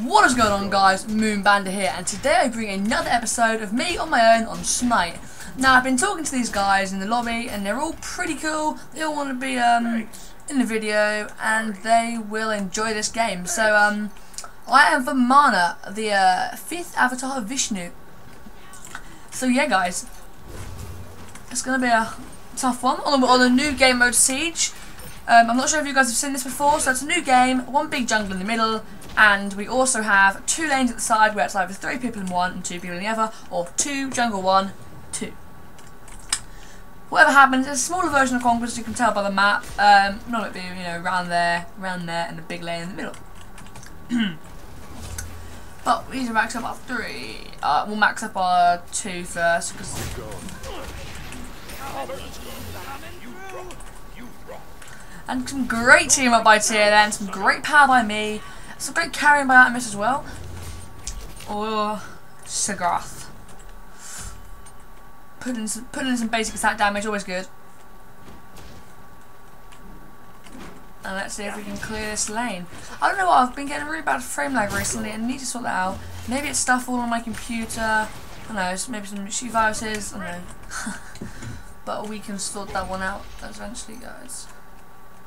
What is going on guys, Moon Bandit here and today I bring another episode of me on my own on Smite. Now I've been talking to these guys in the lobby and they're all pretty cool, they all want to be um, in the video and they will enjoy this game. So um, I am Vamana, the uh, fifth avatar of Vishnu. So yeah guys, it's going to be a tough one on a, on a new game mode Siege. Um, I'm not sure if you guys have seen this before, so it's a new game, one big jungle in the middle, and we also have two lanes at the side where it's either three people in one and two people in the other, or two jungle one, two. Whatever happens, it's a smaller version of Conquest, you can tell by the map. Um, not it being, you know, around there, around there, and the big lane in the middle. but we need to max up our three. Uh, we'll max up our two first, because And some great team up by Tyr then, some great power by me, some great carrying by Artemis as well. Or Sagrath. Putting some, putting in some basic attack damage, always good. And let's see if we can clear this lane. I don't know what, I've been getting really bad frame lag recently and need to sort that out. Maybe it's stuff all on my computer. I don't know, maybe some issue viruses, I don't know. but we can sort that one out eventually, guys.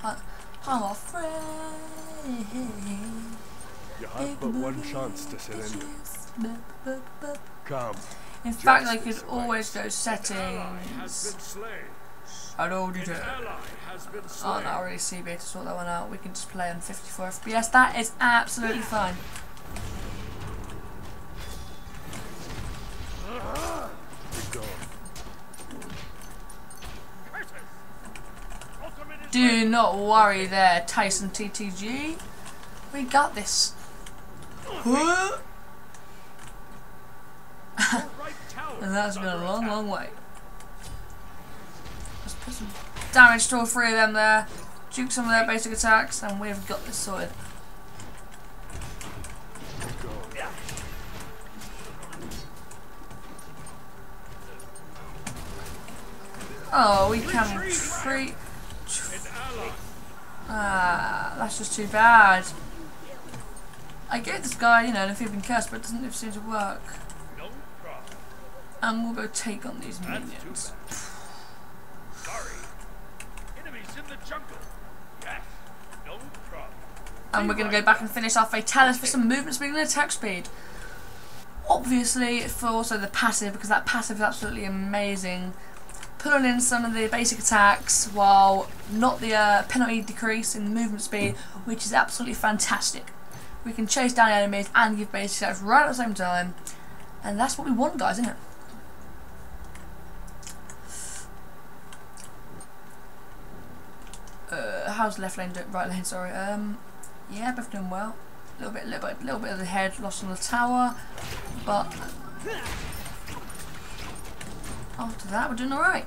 I'm afraid. You have but one chance to surrender. Come. In fact, I could always go settings. I'd already do it. Oh no, I really CB to sort that one out. We can just play on 54 FPS. That is absolutely fine. Do not worry there, Tayson TTG. We got this. and that's been a long, long way. Let's put some damage to all three of them there. Juke some of their basic attacks, and we've got this sorted. Oh, we can treat Ah, that's just too bad. I gave this guy, you know, an been cursed, but it doesn't seem to work. And we'll go take on these minions. And we're going to go back and finish our Fatalis for some movement speed and attack speed. Obviously, for also the passive, because that passive is absolutely amazing pulling in some of the basic attacks while not the uh, penalty decrease in movement speed, which is absolutely fantastic. We can chase down enemies and give basic attacks right at the same time, and that's what we want, guys, isn't it? Uh, how's left lane? Right lane, sorry. Um, yeah, both doing well. A little bit, little bit, little bit of the head lost on the tower, but after that, we're doing alright.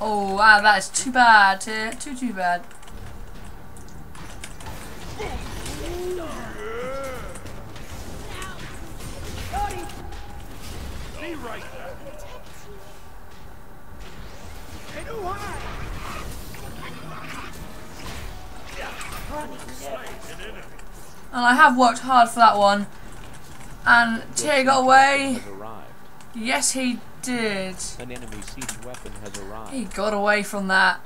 Oh wow, that is too bad. Too, too, too bad. And I have worked hard for that one. And Tyr got away. Yes, he did. An enemy siege weapon has arrived. He got away from that.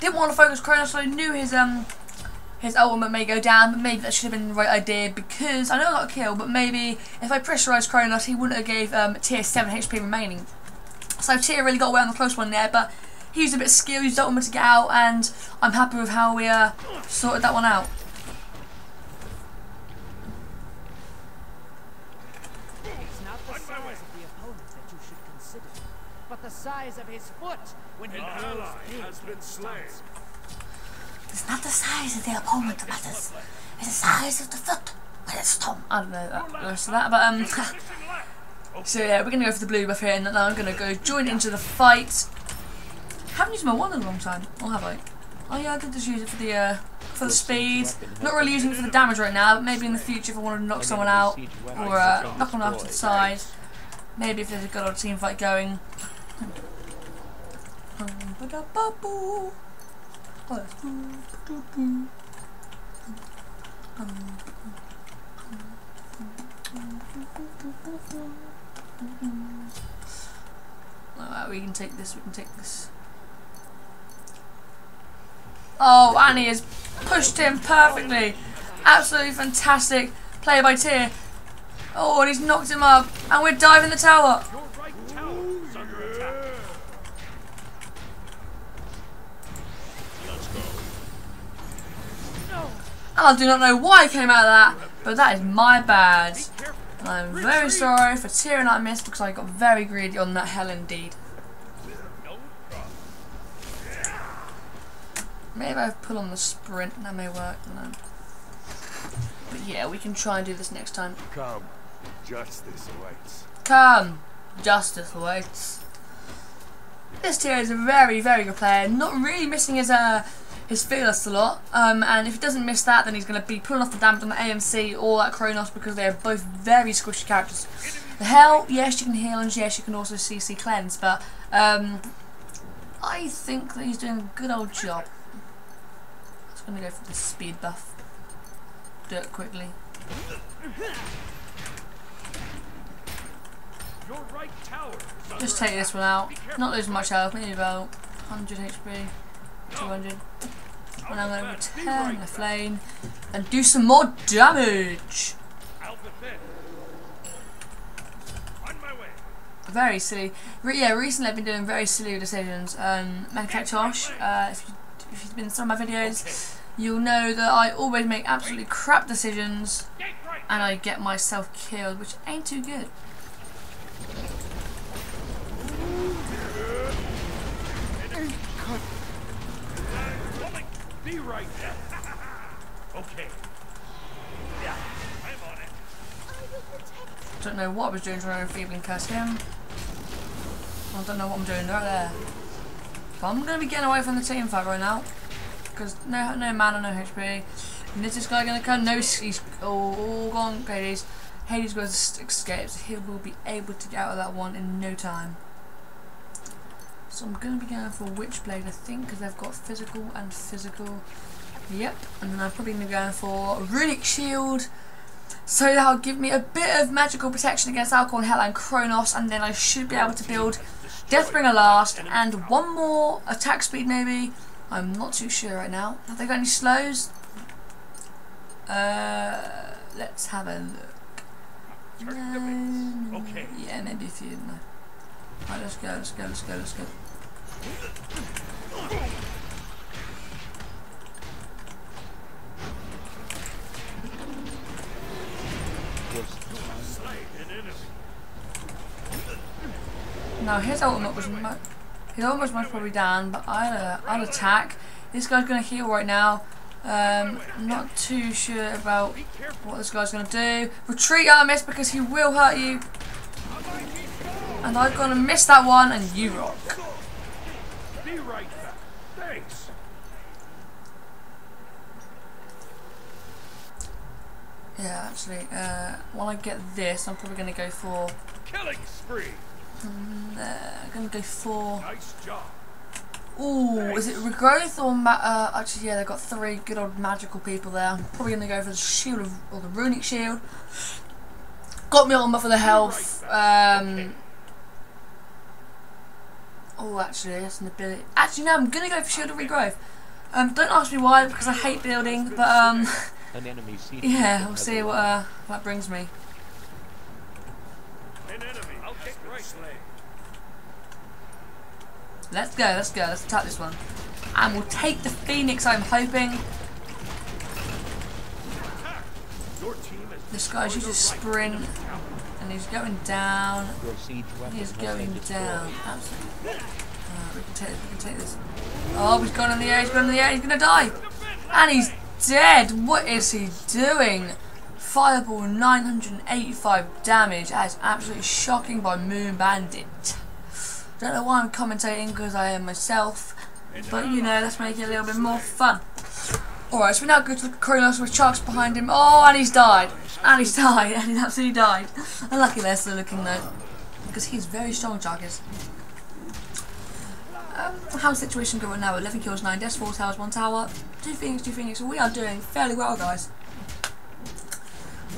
Didn't want to focus Kronos, so I knew his um his ultimate may go down, but maybe that should have been the right idea because I know I got a kill, but maybe if I pressurised Kronos, he wouldn't have gave um, Tyr 7 HP remaining. So Tyr really got away on the close one there, but he used a bit of skill, used ultimate to get out, and I'm happy with how we uh, sorted that one out. The size of his foot when he grows has been slain. It's not the size of the opponent that matters. It's the size of the foot when it's tom. I don't know that, the rest of that, but um. so yeah, we're gonna go for the blue buff here, and now I'm gonna go join into the fight. Haven't used my one in a long time, or have I? Oh yeah, I did just use it for the uh, for the speed. Not really using it for the damage right now, but maybe in the future if I want to knock someone out or uh, knock someone out to the side. Maybe if there's a good old team fight going. We can take this, we can take this. Oh, Annie has pushed him perfectly. Absolutely fantastic play by Tyr. Oh, and he's knocked him up. And we're diving the tower is under attack. And I do not know why I came out of that, but that is my bad. And I'm very sorry for tearing that miss because I got very greedy on that hell indeed. Maybe I pull on the sprint, and that may work. No. But yeah, we can try and do this next time. Come. Justice awaits. Come, justice awaits. This Tyr is a very, very good player. Not really missing his uh his fearless a lot. Um, and if he doesn't miss that, then he's going to be pulling off the damage on the AMC or that Kronos because they are both very squishy characters. The Hel, yes, you can heal and yes, you can also CC cleanse, but um, I think that he's doing a good old job. Just going to go for the speed buff. Do it quickly. Just take this one out. Not losing much health, maybe about 100 HP, 200. And I'm going to return the flame and do some more damage. I'll defend. On my way. Very silly. Re yeah, recently I've been doing very silly decisions. Um, Mankind Tosh, uh, if, you, if you've been to some of my videos, you'll know that I always make absolutely crap decisions and I get myself killed, which ain't too good. Be right there. okay. Yeah. I'm on it. I Don't know what I was doing trying to enfeebling curse him. I don't know what I'm doing right there. But I'm going to be getting away from the team fight right now. Because no, no mana, no HP. And is this guy going to come? No, he's, all gone. Hades. Hades goes escapes. He will be able to get out of that one in no time. So I'm going to be going for Witchblade, I think, because they've got physical and physical. Yep. And then I'm probably going to go for Runic Shield. So that'll give me a bit of magical protection against Alcohol, Hel and Kronos, and then I should be able to build Deathbringer last, and one more attack speed maybe. I'm not too sure right now. Have they got any slows? Uh, let's have a look. Base. Okay. Yeah, maybe a few. No. Right, let's go, let's go, let's go, let's go. Now his ultimate was mo his ultimate was most probably down, but I'll uh, I'll attack. This guy's gonna heal right now. Um, not too sure about what this guy's gonna do. Retreat, Artemis, because he will hurt you. And I'm gonna miss that one, and you rock. Be right back. Thanks. Yeah, actually, uh, when I get this, I'm probably gonna go for. Killing spree. Uh, I'm gonna go for. Nice job. Ooh, is it regrowth or ma- uh, actually yeah they've got three good old magical people there. I'm probably gonna go for the shield of or the runic shield. Got me on for the health. Um Oh actually that's an ability. Actually no I'm gonna go for shield of regrowth. Um don't ask me why because I hate building, but um An enemy yeah, we'll see what uh what that brings me. An enemy. I'll get right. Slay. Let's go, let's go, let's attack this one. And we'll take the Phoenix I'm hoping. Your team is This guy's using sprint and he's going down. Your siege weapon He's going down. Absolutely. Uh, we can take this. We can take this. Oh, he's gone in the air. He's gone in the air. He's gonna die. And he's dead. What is he doing? Fireball 985 damage. That is absolutely shocking by Moon Bandit. Don't know why I'm commentating because I am myself. But you know, let's make it a little bit more fun. Alright, so we now go to the Kronos with Sharks behind him. Oh, and he's died. And he's died. And he's absolutely died. Unlucky they're still looking though. Because he's very strong, Shark um, how's the situation going now? 11 kills, 9 deaths, 4 towers, 1 tower, 2 Phoenix, 2 Phoenix. We are doing fairly well, guys.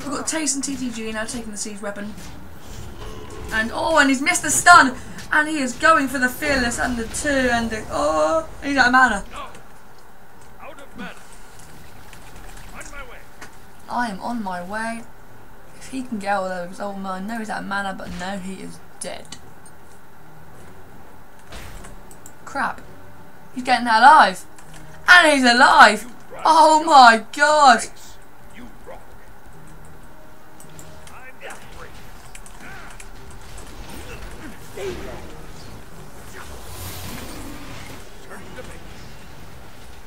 We've got Tayson TTG now taking the siege weapon. And, oh, and he's missed the stun! And he is going for the Fearless and the 2 and the, oh, he's out of mana. Out of mana. On my way. I am on my way. If he can get out of because, oh man, no, he's out of mana, but no, he is dead. Crap. He's getting out alive. And he's alive. Oh my god.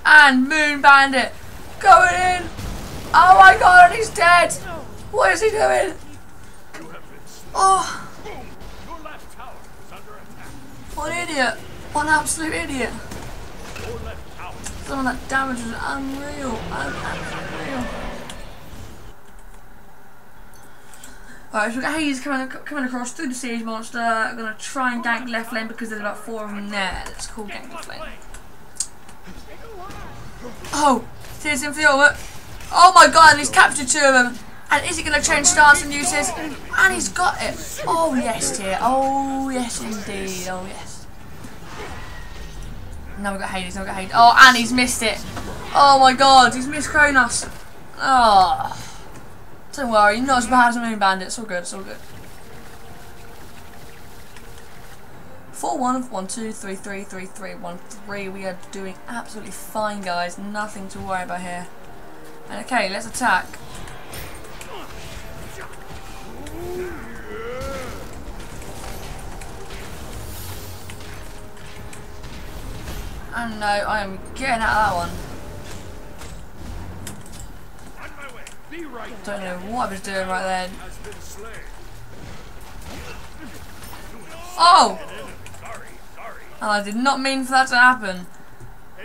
And Moon Bandit going in. Oh my god, he's dead. What is he doing? Oh, is what an idiot. What an absolute idiot. Some of that damage was unreal. Un- Unreal. Alright, so we've got Hayes coming, coming across through the siege monster. I'm going to try and gank left lane because there's about four of them there. Let's call gank left lane. Oh, here's him for the ultimate. Oh my god, and he's captured two of them. And is he going to change stance and use his? And he's got it. Oh yes, dear. Oh yes, indeed. Oh yes. Now we've got Hades, now we've got Hades. Oh, and he's missed it. Oh my god, he's missed Kronos. Oh. Don't worry, not as bad as Moon Bandit. It's all good, it's all good. 4 1 1 2 3 3 3 3 1 3. We are doing absolutely fine, guys. Nothing to worry about here. Okay, let's attack. And no, I am getting out of that one. Don't know what I was doing right then. Oh! And I did not mean for that to happen.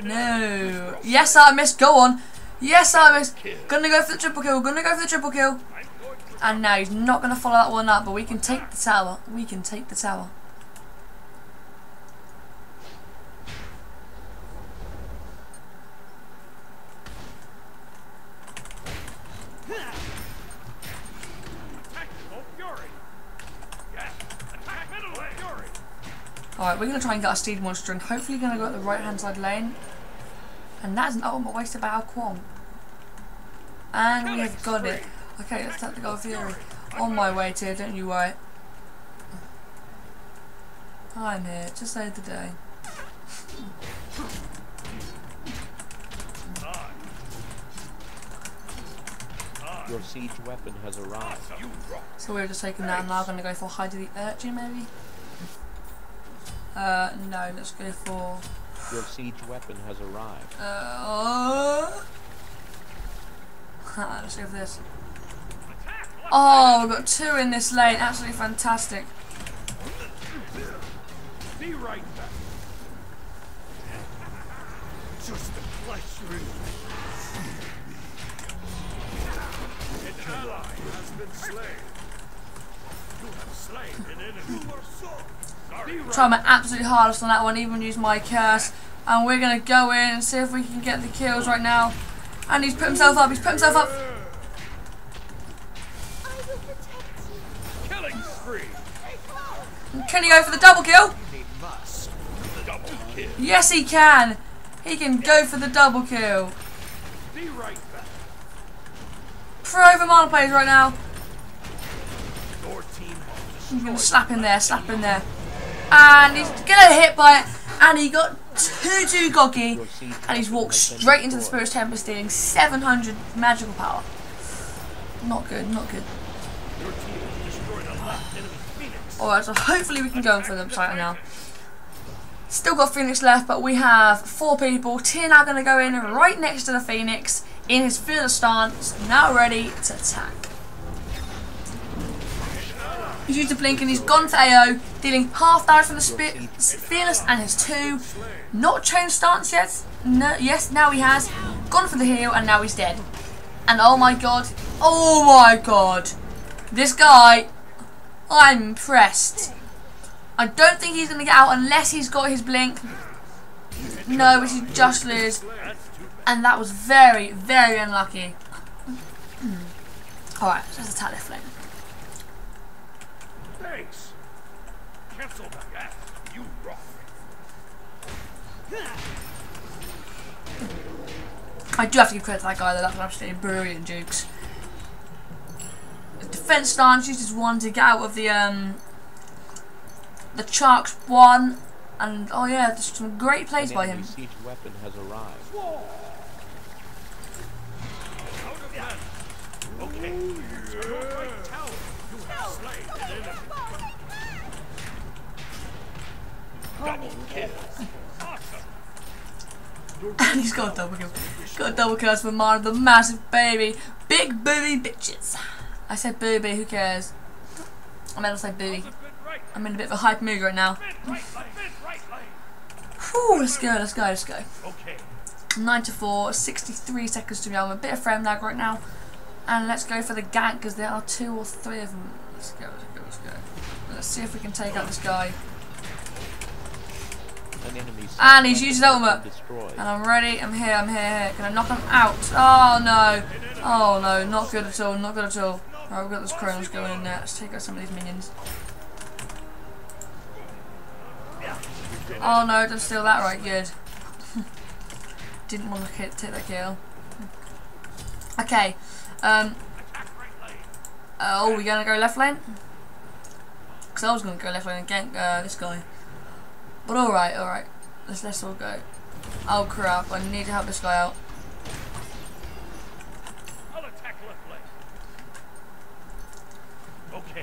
No. Yes, I missed. Go on. Yes, I missed. Gonna go for the triple kill. Gonna go for the triple kill. Going to And now he's not gonna follow that one up, but we can take the tower. We can take the tower. attack Full Fury. Yes. Attack middle lane. Fury. Alright, we're gonna try and get our steed monster and hopefully gonna go at the right hand side lane. And that's an ultimate waste of our quam. And we have got it. Okay, let's take the Gold Fury. On my way to don't you worry. I'm here to save the day. Your siege weapon has arrived. So we're just taking that and now gonna go for Hide to the Urchin maybe? Uh, no, let's go for... Your siege weapon has arrived. Uh, let's go for this. Oh, we've got two in this lane. Absolutely fantastic. Be right back. Just a flesh An ally has been slain. Try my absolute hardest on that one, even use my curse. And we're going to go in and see if we can get the kills right now. And he's put himself up. He's put himself up. Can he go for the double kill? Yes, he can. He can go for the double kill. Pro over mana plays right now. Team has You slap him there, slap him there. And he's gonna hit by it. And he got too too siege And he's walked straight into the. Spirit's Temple, stealing 700 magical power. Not good, not good. Alright, so hopefully we can go in for them right now. Still got Phoenix left, but we have four people. Tyr now going to go in right next to the Phoenix in his fearless stance, now ready to attack. He's used a blink and he's gone to AO, dealing half damage from the spe- fearless and his two. Not changed stance yet. No, yes, now he has. Gone for the heal and now he's dead. And oh my god, oh my god, this guy, I'm impressed. I don't think he's going to get out unless he's got his blink. No, should just lose. And that was very, very unlucky. Hmm. Alright, so let's attack left lane. Thanks. Cancel the gas. You rock. I do have to give credit to that guy though, that's absolutely brilliant jukes. The defense stance uses one to get out of the um the Sharks one and oh yeah, there's some great plays An by him. siege weapon has arrived. Out of that. Okay. To your right tower. You have slain an enemy. And he's got a double kill. Got a double kill for Mara, the massive baby. Big booby bitches. I said booby, who cares? I meant to say booby. I'm in a bit of a hype mood right now. Whew, let's go, let's go, let's go. Okay. 9 to 4, 63 seconds to go. I'm a bit of frame lag right now. And let's go for the gank because there are two or three of them. Let's go, let's go, let's go. Let's see if we can take out this guy. An enemy siege And he's used has ultimate. And I'm ready, I'm here, I'm here, here. Can I knock him out? Oh no. Oh no, not good at all, not good at all. Alright, we've got those Kronos going in there. Let's take out some of these minions. Oh no, don't steal that right, good. Didn't want to hit, take that kill. Okay. Um. Uh, oh, we're gonna go left lane? Because I was gonna go left lane and gank uh, this guy. But alright, alright. Let's let's all go. Oh crap, I need to help this guy out. I'll attack left lane. Okay.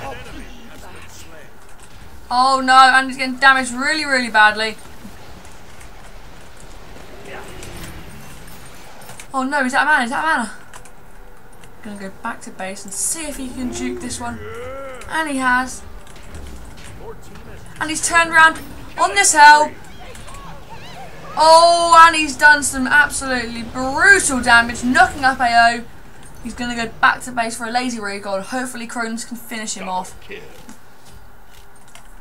An enemy has been slain. Oh no, and he's getting damaged really, really badly. Oh no, is that of mana, Is that of mana. Gonna go back to base and see if he can juke this one. And he has. And he's turned around on this hill. Oh, and he's done some absolutely brutal damage, knocking up AO. He's gonna go back to base for a lazy recall. Hopefully, Kronos can finish him off.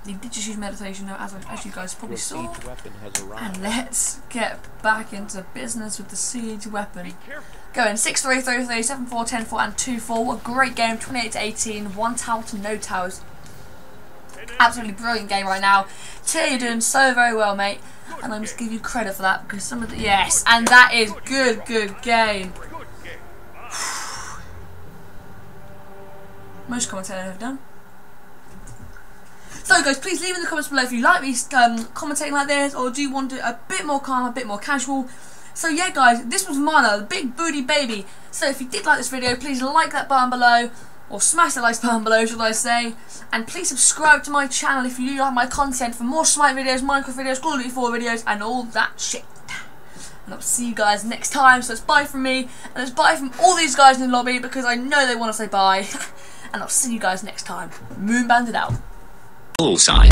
Kill. He did just use meditation, though, as, as you guys probably Your saw. siege weapon has arrived. And let's get back into business with the siege weapon. Going 6 3 3 3 7 4 10 4 and 2 4. What a great game. 28 to 18. One tower to no towers. Absolutely brilliant game right now. Tyr, you're doing so very well, mate. And I must give you credit for that because some of the. Yes, and that is good, good game. Most commentating I've done. So guys, please leave in the comments below if you like me um, commentating like this or do you want a bit more calm, a bit more casual. So yeah guys, this was Mana, the big booty baby. So if you did like this video, please like that button below, or smash the like button below should I say. And please subscribe to my channel if you like my content for more Smite videos, Minecraft videos, Call of Duty 4 videos and all that shit. And I'll see you guys next time. So it's bye from me, and it's bye from all these guys in the lobby because I know they want to say bye. and I'll see you guys next time. Moon Bandit out. Bullseye.